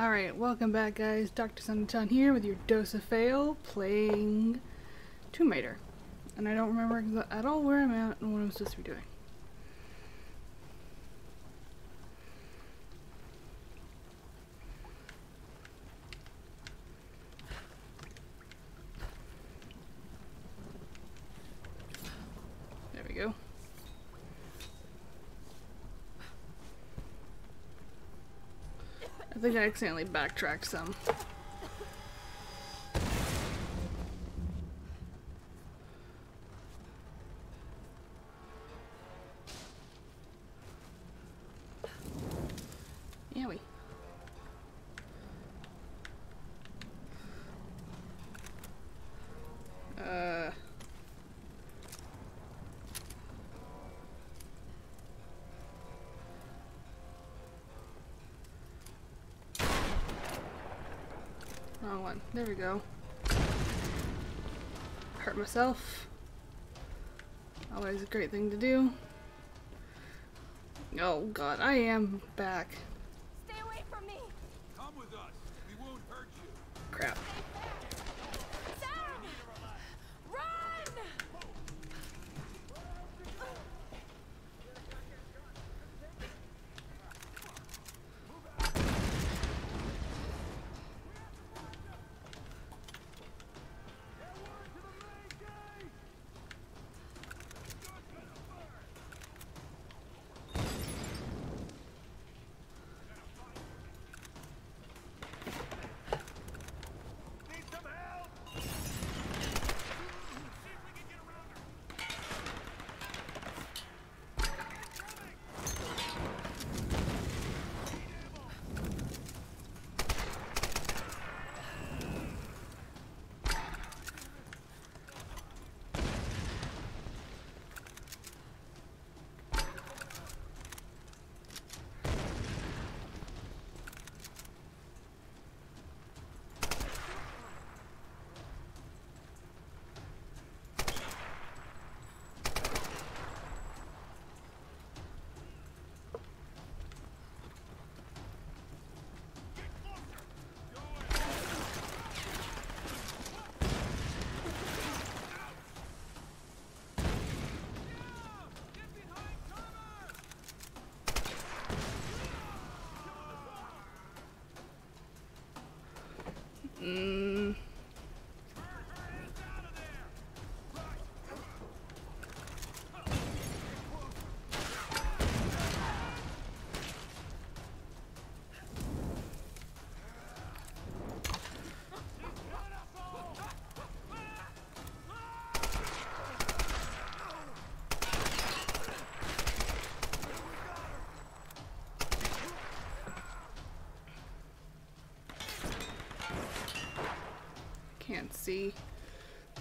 Alright, welcome back guys. Dr. SanaChan here with your dose of fail, playing Tomb Raider. And I don't remember at all where I'm at and what I'm supposed to be doing. There we go. I think I accidentally backtracked some. Uh... There we go. Hurt myself. Always a great thing to do. Oh god, I am back. Stay away from me! Come with us. We won't hurt you. Crap.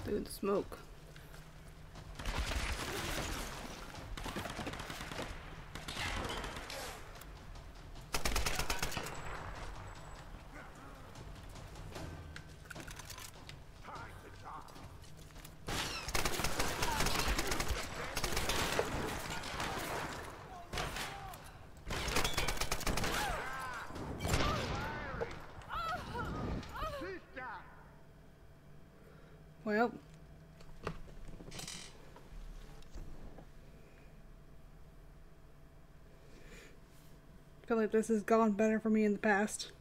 Through the smoke. Feel like this has gone better for me in the past.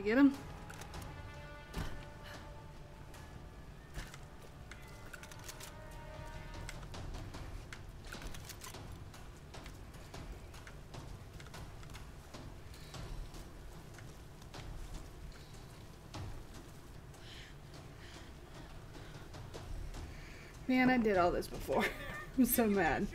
I get him? Man, I did all this before. I'm so mad.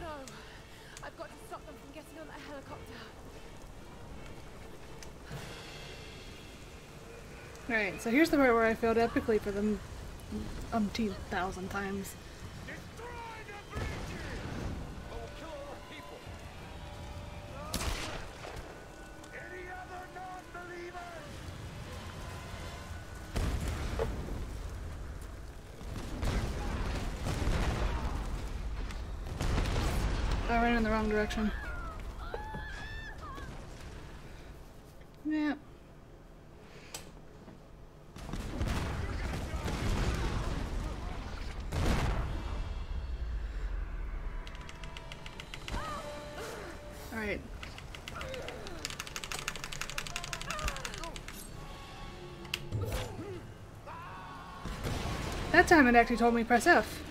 No. I've got to stop them from getting on that helicopter. Alright, so here's the part where I failed epically for them umpteen thousand times. I ran in the wrong direction. Yeah. Alright. That time it actually told me press F.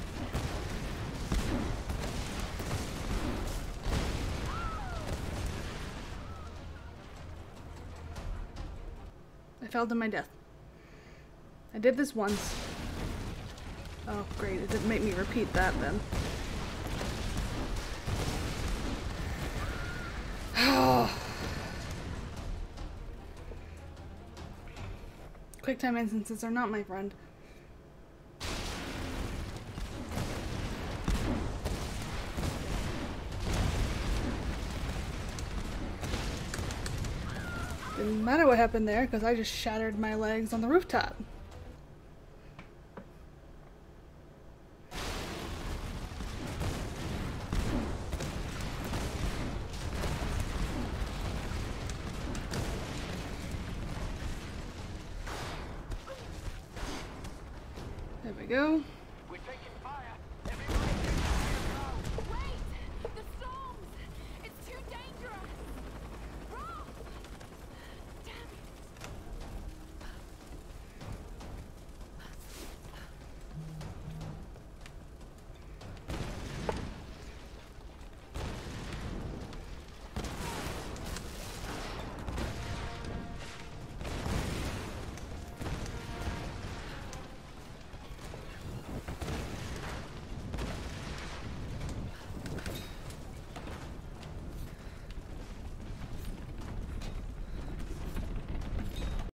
to my death. I did this once. Oh, great. It didn't make me repeat that then. QuickTime instances are not my friend. Matter what happened there because I just shattered my legs on the rooftop. There we go.